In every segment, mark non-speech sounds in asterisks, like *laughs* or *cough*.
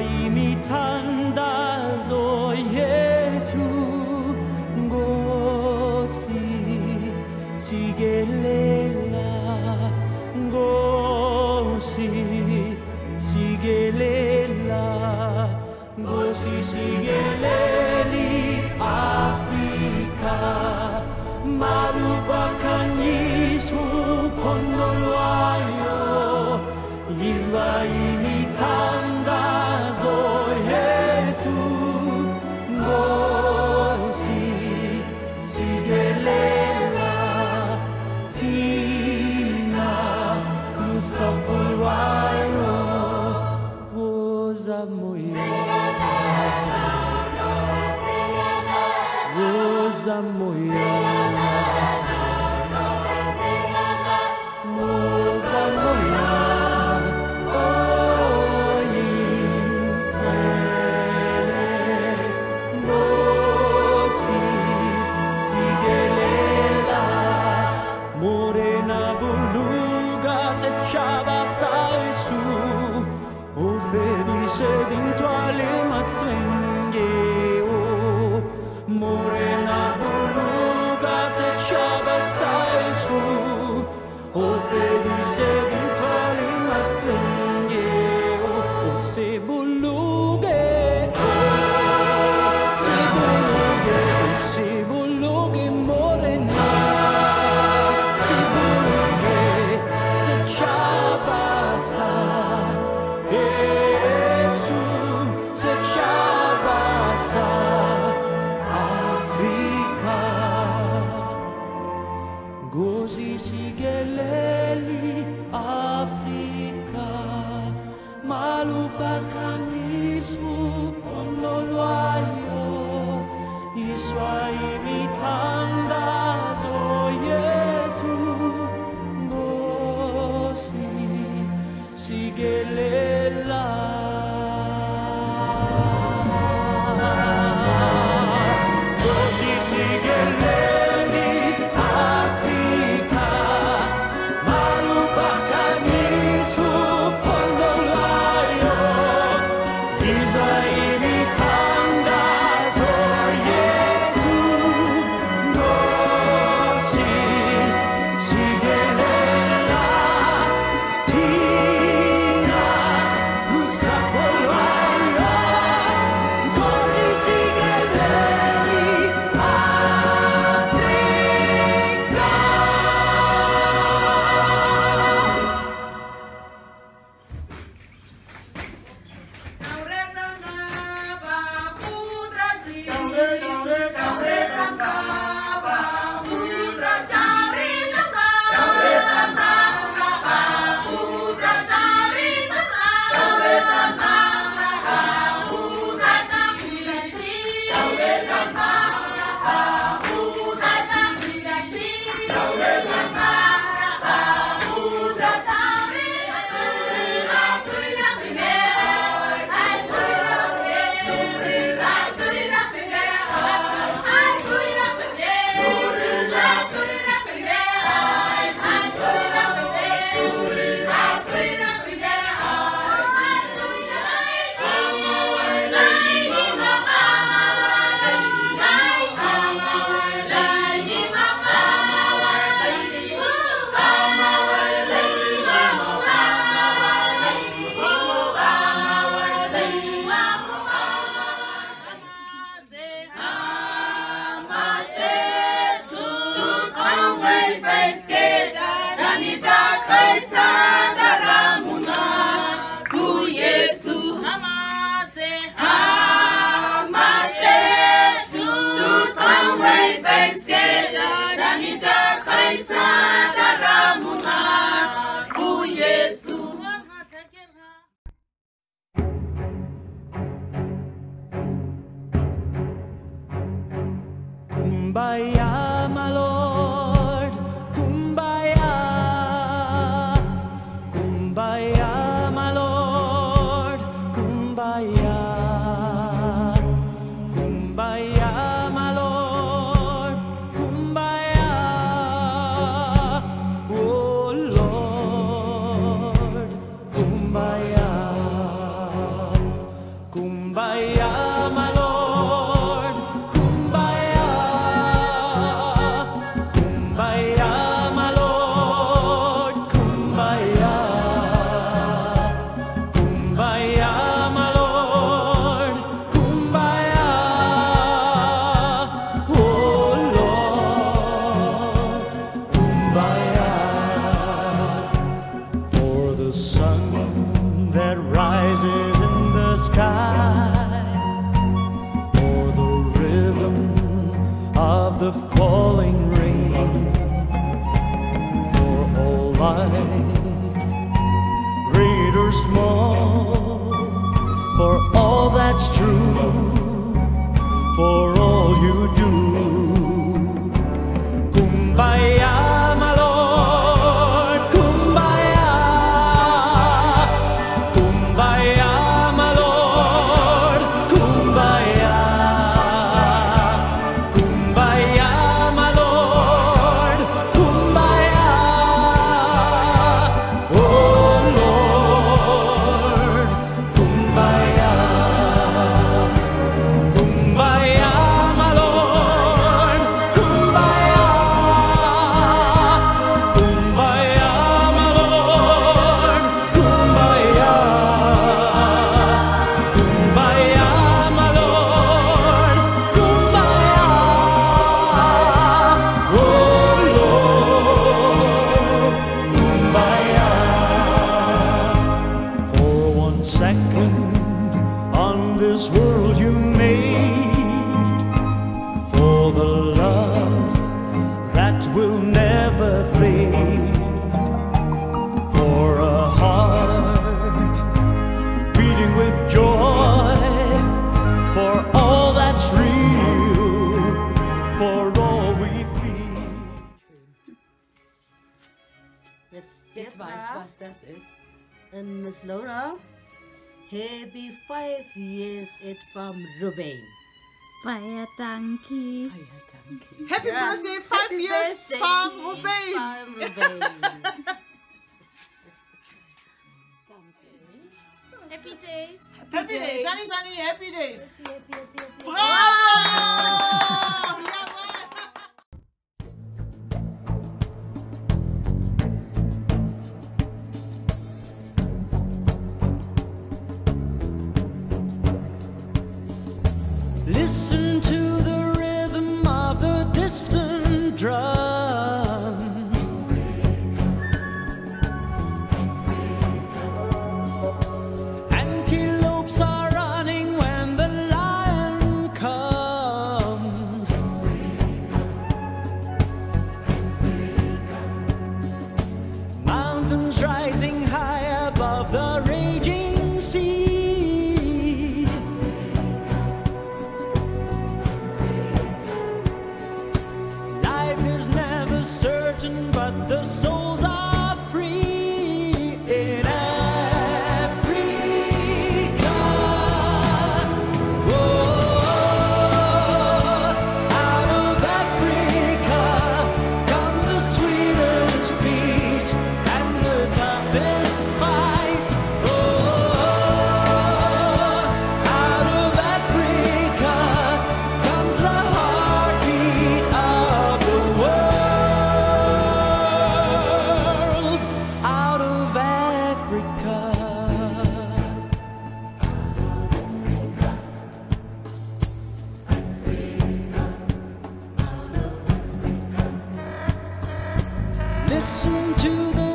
이밋한다 소의 두 곳이 시겔렐라 곳이 시겔렐라 곳이 시겔렐리 아프리카 Kumbaya, do. On this world you made, for the love that will never fade, for a heart beating with joy, for all that's real, for all we feel. Miss and Miss Laura. Happy five years it from Ruben. Feier Danke. Ah ja. Happy Yeah. birthday, five Happy years birthday, from Ruben. From Ruben. *laughs* Happy Days. Happy days, Sunny, sunny, happy days. Happy, happy, happy. Bravo! Listen to the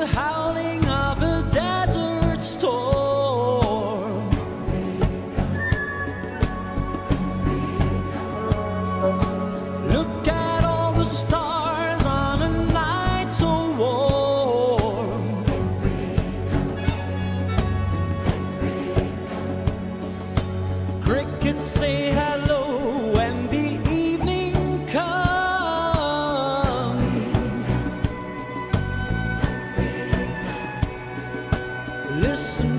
Listen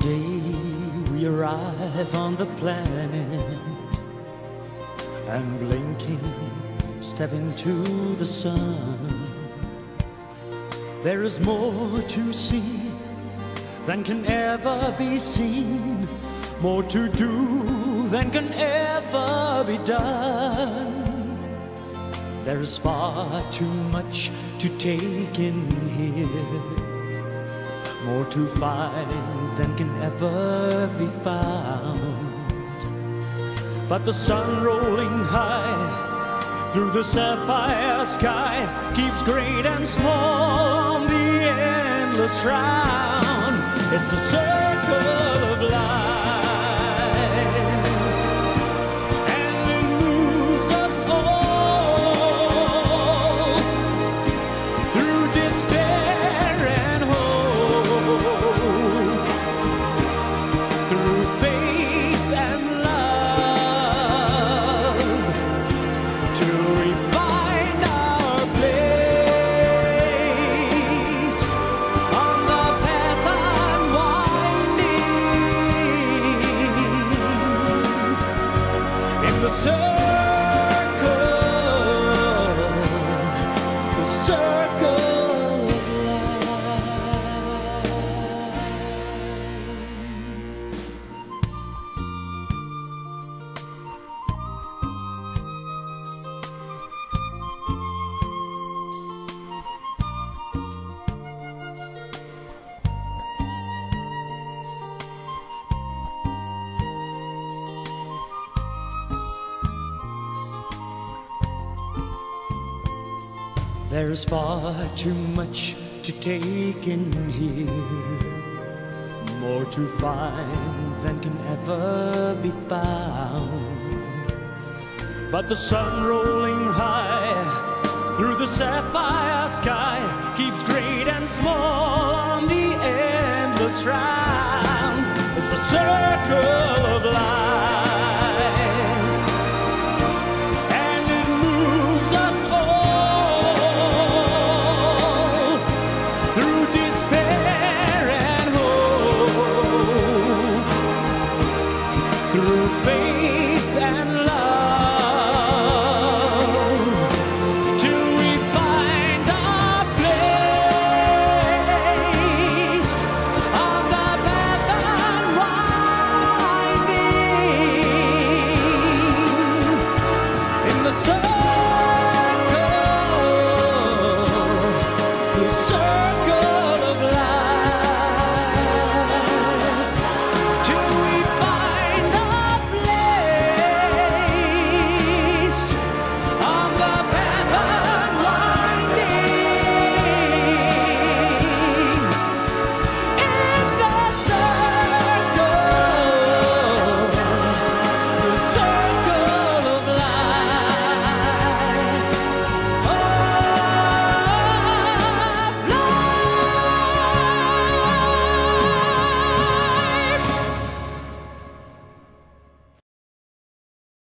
day we arrive on the planet and blinking, step into the sun, there is more to see than can ever be seen, more to do than can ever be done. There is far too much to take in here more to find than can ever be found. But the sun rolling high through the sapphire sky keeps great and small on the endless round. It's the circle There's far too much to take in here, more to find than can ever be found. But the sun rolling high through the sapphire sky keeps great and small on the endless round. It's the circle